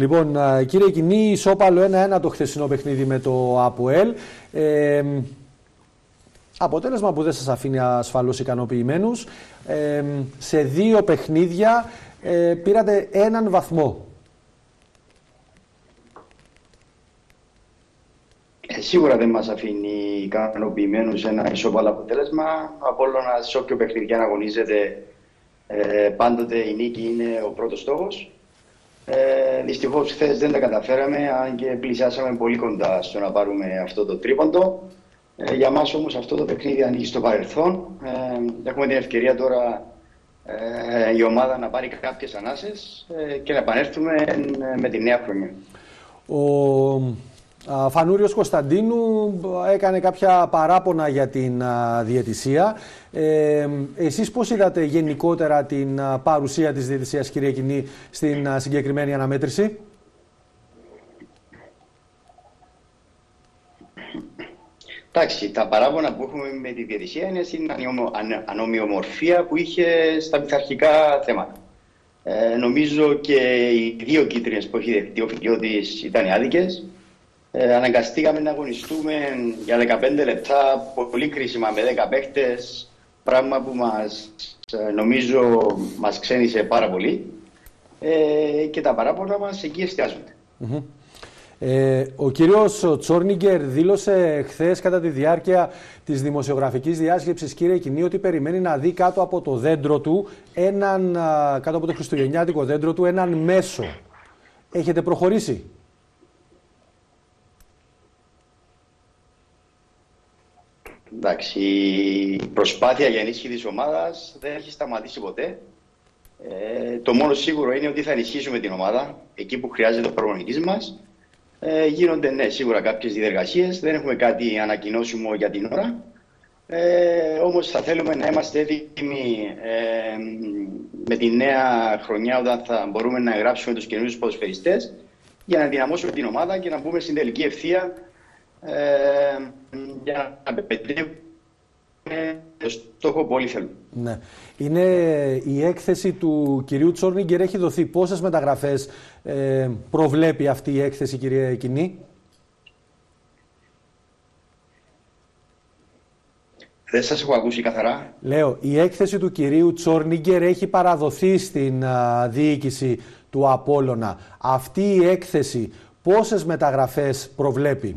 Λοιπόν, κύριε Κοινή, ισόπαλο 1-1 το χθεσινό παιχνίδι με το ΑΠΟΕΛ. Ε, αποτέλεσμα που δεν σας αφήνει ασφαλώς ικανοποιημένους. Ε, σε δύο παιχνίδια ε, πήρατε έναν βαθμό. Ε, σίγουρα δεν μας αφήνει ικανοποιημένους ένα ισόπαλο αποτέλεσμα. Από όλο να σε όποιο παιχνίδι να αγωνίζεται ε, πάντοτε η νίκη είναι ο πρώτος στόχος. Ε, Δυστυχώς χθες δεν τα καταφέραμε, αν και πλησιάσαμε πολύ κοντά στο να πάρουμε αυτό το τρίποντο. Ε, για μας όμως αυτό το παιχνίδι ανοίγει στο παρελθόν. Ε, έχουμε την ευκαιρία τώρα ε, η ομάδα να πάρει κάποιες ανάσες ε, και να επανέλθουμε με τη νέα χρονιά. Ο Φανούριος Κωνσταντίνου έκανε κάποια παράπονα για την διαιτησία. Ε, εσείς πώς είδατε γενικότερα την παρουσία της διαιτησίας, κυρία Κοινή, στην συγκεκριμένη αναμέτρηση; Εντάξει, τα παράπονα που έχουμε με τη διαιτησία είναι στην ανομοιομορφία που είχε στα πειθαρχικά θέματα. Ε, νομίζω και οι δύο κίτρινες που έχει δεχτεί ο Φιλιώτης ήταν άδικες. Ε, αναγκαστήκαμε να αγωνιστούμε για 15 λεπτά, πολύ κρίσιμα με 10 παίχτες, πράγμα που μας, ε, νομίζω μας ξένησε πάρα πολύ ε, και τα παράπονα μας εκεί εστιάζονται. Ε, ο κύριος Τσόρνιγκερ δήλωσε χθες κατά τη διάρκεια της δημοσιογραφικής διάσκεψης, κύριε Κοινή, ότι περιμένει να δει κάτω από το δέντρο του, έναν, κάτω από το χριστουγεννιάτικο δέντρο του, έναν μέσο. Έχετε προχωρήσει; Εντάξει, η προσπάθεια για ενίσχυση της ομάδας δεν έχει σταματήσει ποτέ. Ε, το μόνο σίγουρο είναι ότι θα ενισχύσουμε την ομάδα εκεί που χρειάζεται ο προπονητής μας. Ε, γίνονται ναι, σίγουρα κάποιες διεργασίες, δεν έχουμε κάτι ανακοινώσιμο για την ώρα. Ε, όμως θα θέλουμε να είμαστε έτοιμοι ε, με τη νέα χρονιά όταν θα μπορούμε να εγγράψουμε τους καινούριους ποδοσφαιριστές για να δυναμώσουμε την ομάδα και να μπούμε στην τελική ευθεία ε, για να πετύχουμε το στόχο που όλοι θέλουν. Ναι. Είναι η έκθεση του κυρίου Τσόρνιγκερ έχει δοθεί. Πόσες μεταγραφές ε, προβλέπει αυτή η έκθεση, κυρία Κοινή; Δεν σας έχω ακούσει καθαρά. Λέω, η έκθεση του κυρίου Τσόρνιγκερ έχει παραδοθεί στην α, διοίκηση του Απόλλωνα. Αυτή η έκθεση πόσες μεταγραφές προβλέπει;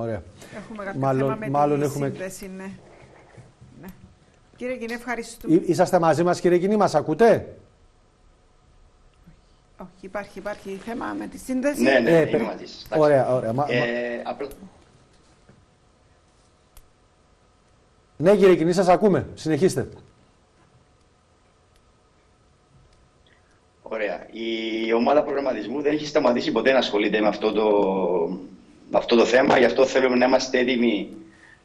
Ωραία. Έχουμε κάποιο μάλλον, θέμα με μάλλον τη έχουμε... σύνδεση, ναι. ναι. Κύριε Κινή, ευχαριστούμε. Είσαστε μαζί μας, κύριε Κινή, μας ακούτε; Όχι, υπάρχει, υπάρχει θέμα με τη σύνδεση. Ναι, ναι, ε, μαζί Ωραία, ωραία. Ε, απλά... Ναι, κύριε Κινή, σας ακούμε. Συνεχίστε. Ωραία. Η ομάδα προγραμματισμού δεν έχει σταματήσει ποτέ να ασχολείται με αυτό το, αυτό το θέμα. Γι' αυτό θέλουμε να είμαστε έτοιμοι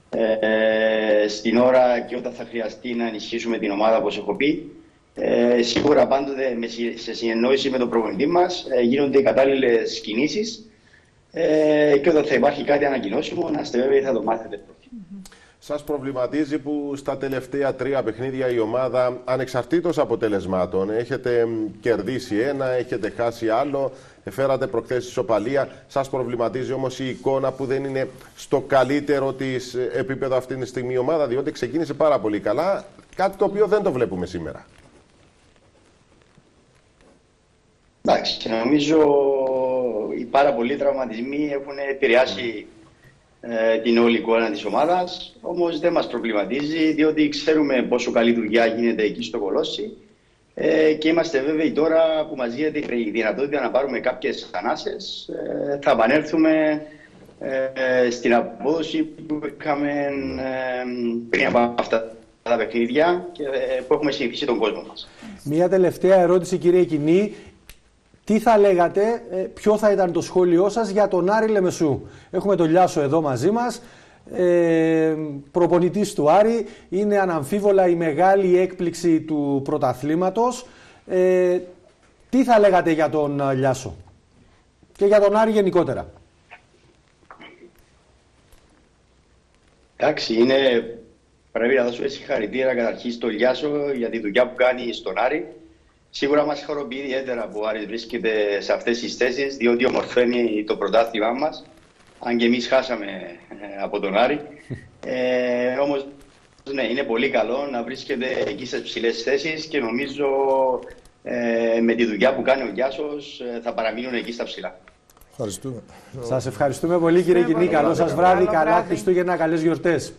ε, στην ώρα και όταν θα χρειαστεί να ενισχύσουμε την ομάδα, όπως έχω πει. Ε, σίγουρα πάντοτε σε συνεννόηση με τον προπονητή μας ε, γίνονται οι κατάλληλες κινήσεις ε, και όταν θα υπάρχει κάτι ανακοινώσιμο, να είστε βέβαιοι θα το μάθετε Σας προβληματίζει που στα τελευταία τρία παιχνίδια η ομάδα ανεξαρτήτως αποτελεσμάτων έχετε κερδίσει ένα, έχετε χάσει άλλο, Εφέρατε προχθές ισοπαλία. Σας προβληματίζει όμως η εικόνα που δεν είναι στο καλύτερο της επίπεδο αυτή τη στιγμή η ομάδα, διότι ξεκίνησε πάρα πολύ καλά. Κάτι το οποίο δεν το βλέπουμε σήμερα. Εντάξει, νομίζω οι πάρα πολλοί τραυματισμοί έχουν επηρεάσει ε, την όλη εικόνα της ομάδας. Όμως δεν μας προβληματίζει, διότι ξέρουμε πόσο καλή δουλειά γίνεται εκεί στο Κολόσι ε, και είμαστε βέβαιοι τώρα που μας γίνεται η δυνατότητα να πάρουμε κάποιες ανάσες. Ε, θα επανέλθουμε ε, στην απόδοση που είχαμε ε, πριν από αυτά τα παιχνίδια και ε, που έχουμε συνηθίσει τον κόσμο μας. Μία τελευταία ερώτηση κύριε Κινή. Τι θα λέγατε, ποιο θα ήταν το σχόλιο σας για τον Άρη Λεμεσού; Έχουμε τον Λιάσο εδώ μαζί μας ε, προπονητής του Άρη. Είναι αναμφίβολα η μεγάλη έκπληξη του πρωταθλήματος. Ε, τι θα λέγατε για τον ε, Λιάσο; Και για τον Άρη γενικότερα. Εντάξει, είναι Πρέπει να δώσουμε συγχαρητήρια καταρχήν στο Λιάσο για τη δουλειά που κάνει στον Άρη. Σίγουρα μας χαροποιεί ιδιαίτερα που ο Άρης βρίσκεται σε αυτές τις θέσεις, διότι ομορφαίνει το πρωτάθλημά μας. Αν και εμείς χάσαμε ε, από τον Άρη. Ε, Όμως, ναι, είναι πολύ καλό να βρίσκεται εκεί στι ψηλές θέσεις και νομίζω ε, με τη δουλειά που κάνει ο Γιάσος ε, θα παραμείνουν εκεί στα ψηλά. Ευχαριστούμε. Σας ευχαριστούμε πολύ κύριε Κινή. Καλό σας βράδυ. Καλά Χριστούγεννα, καλές γιορτές.